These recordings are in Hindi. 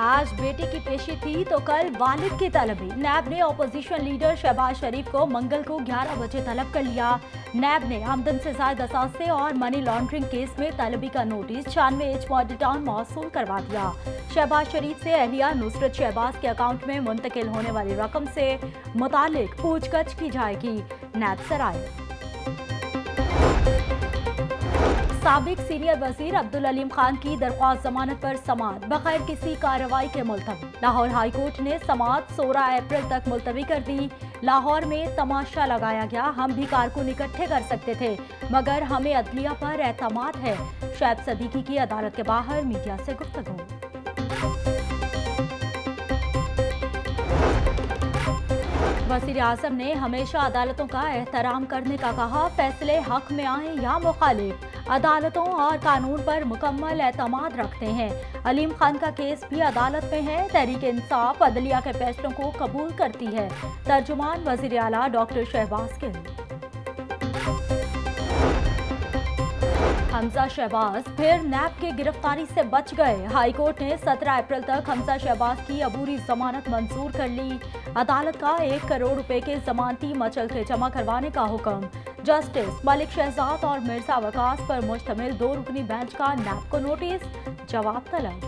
आज बेटे की पेशी थी तो कल वालिद की तलबी। नैब ने ऑपोजिशन लीडर शहबाज शरीफ को मंगल को 11 बजे तलब कर लिया। नैब ने आमदन से जायद असासे और मनी लॉन्ड्रिंग केस में तलबी का नोटिस छानवे एच मॉडल टाउन मौसूल करवा दिया। शहबाज शरीफ से अहलिया नुसरत शहबाज के अकाउंट में मुंतकिल होने वाली रकम से मुतालिक पूछगछ की जाएगी। नैब सराय। सबक सीनियर वज़ीर अब्दुल अलीम खान की दरख्वास्त जमानत पर समात बगैर किसी कार्रवाई के मुलतवी। लाहौर हाईकोर्ट ने समात 16 अप्रैल तक मुलतवी कर दी। लाहौर में तमाशा लगाया गया। हम भी कारकुन इकट्ठे कर सकते थे, मगर हमें अदलिया पर एतमाद है। शैब सदीकी की अदालत के बाहर मीडिया से गुफ्तगू। वज़ीर आज़म ने हमेशा अदालतों का एहतराम करने का कहा, फैसले हक में आए या मुखालिफ? अदालतों और कानून पर मुकम्मल एतमाद रखते हैं। अलीम खान का केस भी अदालत में है। तहरीक इंसाफ अदलिया के फैसलों को कबूल करती है। तर्जुमान वज़ीर अला डॉक्टर शहबाज के हमजा शहबाज फिर नैब के गिरफ्तारी से बच गए। हाईकोर्ट ने 17 अप्रैल तक हमजा शहबाज की अबूरी जमानत मंजूर कर ली। अदालत का एक करोड़ रुपए के जमानती मचल के जमा करवाने का हुक्म। जस्टिस मलिक शहजाद और मिर्ज़ा वकास पर मुश्तमिल दो रुकनी बेंच का नैब को नोटिस, जवाब तलब।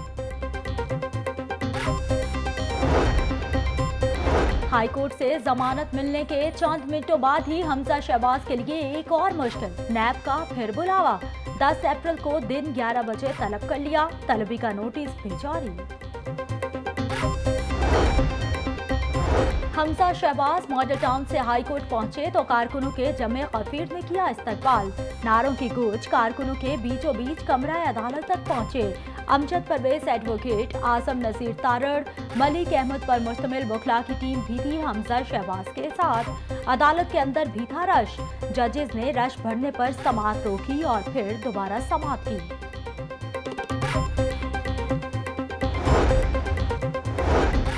हाईकोर्ट से जमानत मिलने के चंद मिनटों बाद ही हमजा शहबाज के लिए एक और मुश्किल, नैब का फिर बुलावा। 10 अप्रैल को दिन 11 बजे तलब कर लिया। तलबी का नोटिस भी जारी। हमजा शहबाज मॉडल टाउन से हाईकोर्ट पहुँचे तो कारकुनों के जमे खफीर ने किया इस्तकबाल। नारों की गूंज कारकुनों के बीचों बीच कमरा अदालत तक पहुँचे। अमजद परवेज एडवोकेट आसम नसीर तारड़, मलिक अहमद पर मुश्तमिल बुखला की टीम भी थी हमजा शहबाज के साथ। अदालत के अंदर भी था रश। जजेज ने रश भरने पर समात रोकी और फिर दोबारा समात की।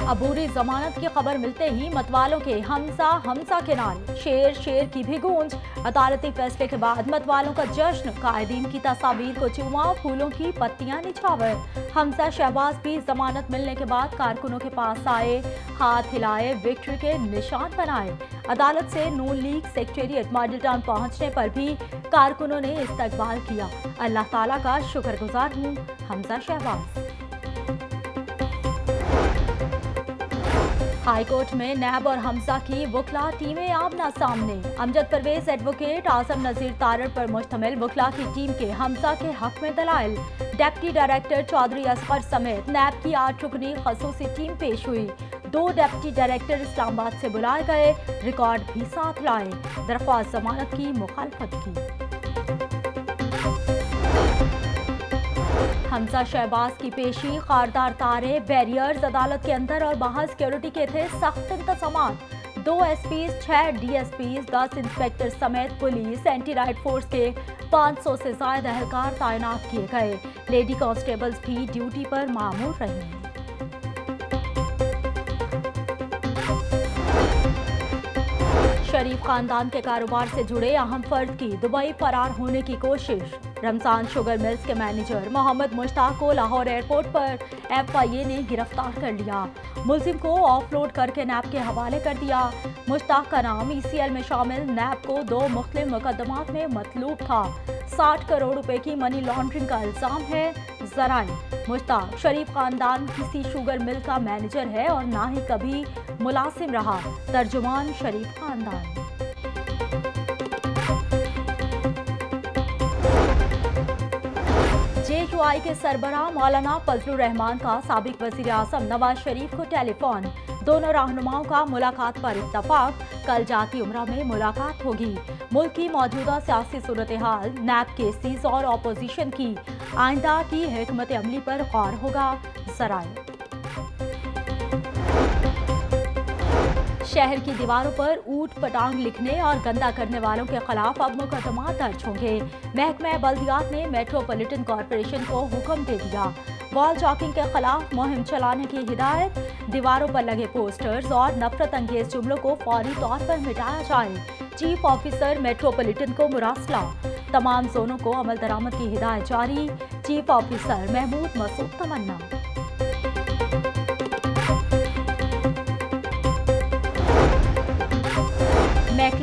अबूरी जमानत की खबर मिलते ही मतवालों के हमसा हमसा के नारे शेर शेर की भी गूंज। अदालती फैसले के बाद मतवालों का जश्न, कायदीन की तस्वीर को चुमा, फूलों की पत्तियाँ निछावर। हमसा शहबाज भी जमानत मिलने के बाद कारकुनों के पास आए, हाथ हिलाए, विक्ट्री के निशान बनाए। अदालत से Noon League secretariat Model Town पहुँचने पर भी कारकुनों ने इस्तकबाल किया। अल्लाह ताला का शुक्रगुजार हूँ हमजा शहबाज। हाईकोर्ट में नैब और हमजा की वकला टीमें आमना सामने। अमजद परवेज एडवोकेट आज़म नजीर तारड़ पर मुश्तमिल। वकला की टीम के हमजा के हक में दलाइल। डेप्टी डायरेक्टर चौधरी असगर समेत नैब की आठ रुकनी खसूसी टीम पेश हुई। दो डेप्टी डायरेक्टर इस्लामाबाद से बुलाए गए। रिकॉर्ड भी साथ लाए। दरख्वास्त जमानत की मुखालफत की। हमजा शहबाज की पेशी, खारदार तारे, बैरियर्स, अदालत के अंदर और बाहर सिक्योरिटी के थे सख्त इंतज़ाम। दो एसपी छह डीएसपी दस इंस्पेक्टर समेत पुलिस एंटी राइट फोर्स के 500 से ज़्यादा एहलकार तैनात किए गए। लेडी कांस्टेबल्स भी ड्यूटी पर मामूर रही शरीफ खानदान के कारोबार से जुड़े अहम फर्द की दुबई फरार होने की कोशिश। रमज़ान शुगर मिल्स के मैनेजर मोहम्मद मुश्ताक को लाहौर एयरपोर्ट पर एफआईए ने गिरफ़्तार कर लिया। मुलजिम को ऑफलोड करके नैब के हवाले कर दिया। मुश्ताक का नाम ईसीएल में शामिल। नैब को दो मुख्तलिफ़ मुकदमात में मतलूब था। साठ करोड़ रुपए की मनी लॉन्ड्रिंग का इल्ज़ाम है। जराई मुश्ताक शरीफ खानदान किसी शुगर मिल का मैनेजर है और ना ही कभी मुलाजिम रहा। तर्जुमान शरीफ खानदान। जेयूआई के सरबराह मौलाना फजलुर रहमान का सबक वजी अजम नवाज़ शरीफ को टेलीफोन। दोनों रहनुमाओं का मुलाकात पर इतफाक कल जाती उम्र में मुलाकात होगी। मुल्क की मौजूदा सियासी सूरत हाल नैब केसेस और अपोजिशन की आइंदा की हमत अमली पर गौर होगा। जराए शहर की दीवारों पर ऊट पटांग लिखने और गंदा करने वालों के खिलाफ अब मुकदमा दर्ज होंगे। महकमा बल्दियात ने मेट्रोपॉलिटन कॉरपोरेशन को हुक्म दे दिया। वॉल चॉकिंग के खिलाफ मुहिम चलाने की हिदायत, दीवारों पर लगे पोस्टर्स और नफरत अंगेज जुमलों को फौरी तौर पर मिटाया जाए। चीफ ऑफिसर मेट्रोपॉलिटन को मुरासला। तमाम जोनों को अमल दरामद की हिदायत जारी। Chief officer Mahmood Masood Tamanna.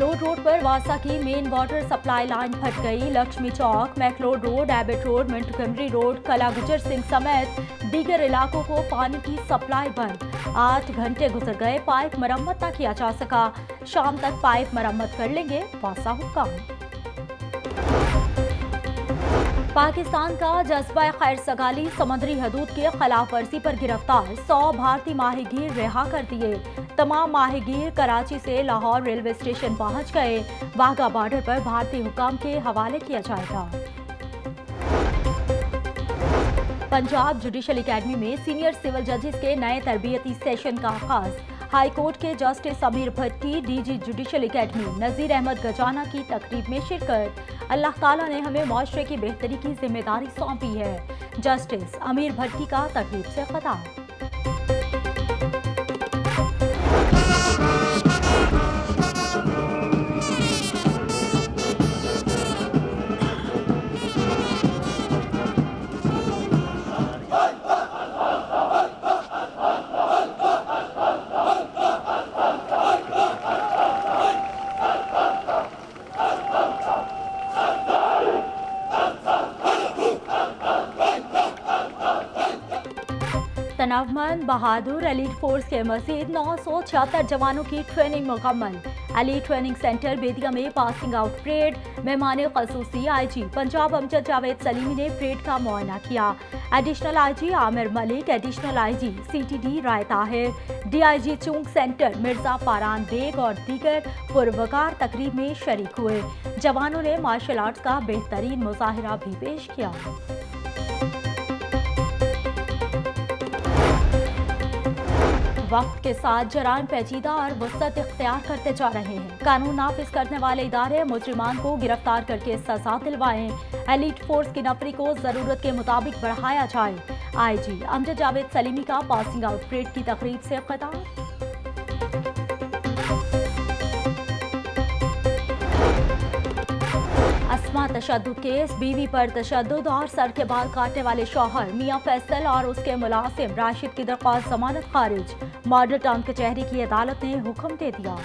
McLeod Road पर वासा की मेन वाटर सप्लाई लाइन फट गई। Lakshmi Chowk, McLeod Road, Abbott Road Montgomery Road Qila Gujjar Singh समेत दीगर इलाकों को पानी की सप्लाई बंद। आठ घंटे गुजर गए, पाइप मरम्मत न किया जा सका। शाम तक पाइप मरम्मत कर लेंगे वासा हुक्म। पाकिस्तान का जज्बा खैर सगाली समुद्री हदूद के खिलाफ वर्जी पर गिरफ़्तार। सौ भारतीय माहीगीर रिहा कर दिए। तमाम माहीगीर कराची से लाहौर रेलवे स्टेशन पहुँच गए। वाघा बॉर्डर पर भारतीय हुकाम के हवाले किया जाएगा। पंजाब जुडिशल एकेडमी में सीनियर सिविल जजेस के नए तरबियती सेशन का आगाज़। हाईकोर्ट के justice Amir Bhatti, DG judicial academy, Nazir Ahmad गजाना की तकरीब में शिरकत। अल्लाह ताला ने हमें माशरे की बेहतरी की ज़िम्मेदारी सौंपी है। जस्टिस अमीर भट्टी का तकरीब से खताब। तनावमंद, बहादुर, एलीट फोर्स के मजीद नौ सौ छिहत्तर जवानों की ट्रेनिंग मुकम्मल। अली ट्रेनिंग सेंटर बेदिया में पासिंग आउट परेड, मेहमान खसूसी आईजी पंजाब अमजद जावेद सलीमी ने परेड का मुआयना किया। Additional IG Amir Malik, additional IG CTD Rai Tahir, DIG Chung center Mirza पारान बेग और दीगर पुरवकार तकरीब में शरीक हुए। जवानों ने मार्शल आर्ट्स का बेहतरीन मुजाहरा भी पेश किया। वक्त के साथ जराय पेचीदा और वसत इख्तियार करते जा रहे हैं। कानून नाफिज करने वाले इदारे मुजरिमान को गिरफ़्तार करके सजा दिलवाए। एलिट फोर्स की नफरी को ज़रूरत के मुताबिक बढ़ाया जाए। I G Amjad Javed Salimi का पासिंग आउट परेड की तकरीब ऐसी खिताब। तशद केस, बीवी पर तशद और सर के बाल काटने वाले शौहर, मियाँ फैसल और उसके मुलाजिम राशिद की दरख्वास्त जमानत खारिज। मॉडल टाउन कचहरी की अदालत ने हुक्म दे दिया।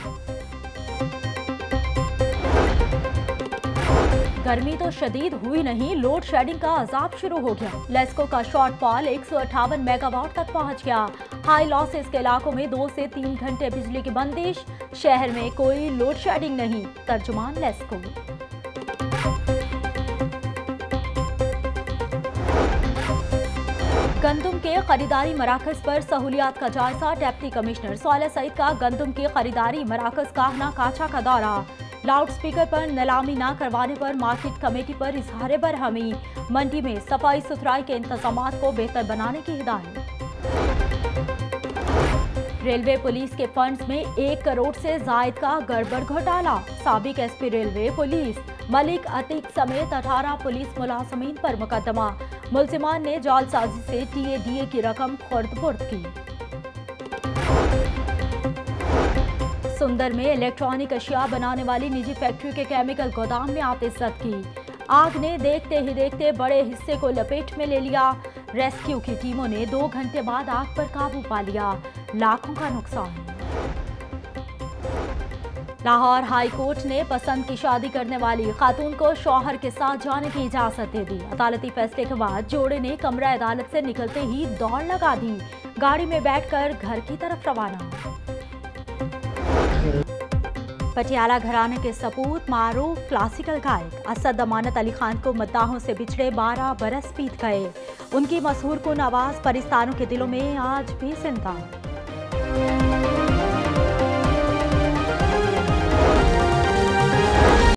गर्मी तो शदीद हुई नहीं, लोड शेडिंग का अजाब शुरू हो गया। लेस्को का शॉर्टफॉल एक सौ अठावन मेगावाट तक पहुँच गया। हाई लॉसेस के इलाकों में दो से तीन घंटे बिजली की बंदिश, शहर में कोई लोड शेडिंग नहीं, तर्जुमान लेस्को। गंदुम के खरीदारी मराकज पर सहूलियात का जायजा, डेप्टी कमिश्नर सोलह सईद का गंदुम के खरीदारी मराकज काहना काछा का दौरा। लाउड स्पीकर पर नीलामी न करवाने पर मार्केट कमेटी पर इजहार बरहमी। मंडी में सफ़ाई सुथराई के इंतज़ाम को बेहतर बनाने की हिदायत। रेलवे पुलिस के फंड्स में एक करोड़ से जायद का गड़बड़ घोटाला, सबक SP railway police. Malik Atiq समेत 18 पुलिस मुलाजमीन पर मुकदमा। मुलजिमान ने जालसाजी से टीएडीए की रकम खुर्द की। सुंदर में इलेक्ट्रॉनिक अशिया बनाने वाली निजी फैक्ट्री के केमिकल गोदाम में आतिशत की। आग ने देखते ही देखते बड़े हिस्से को लपेट में ले लिया। रेस्क्यू की टीमों ने दो घंटे बाद आग पर काबू पा लिया। लाखों का नुकसान। लाहौर हाई कोर्ट ने पसंद की शादी करने वाली खातून को शौहर के साथ जाने की इजाज़त दे दी। अदालती फैसले के बाद जोड़े ने कमरा अदालत से निकलते ही दौड़ लगा दी। गाड़ी में बैठकर घर की तरफ़ रवाना। पटियाला घराने के सपूत, मारूफ, क्लासिकल गायक असद अमानत अली खान को मद्दाहों से बिछड़े 12 बरस बीत गए। उनकी मशहूर कुन आवाज़ परिस्तानों के दिलों में आज भी ज़िंदा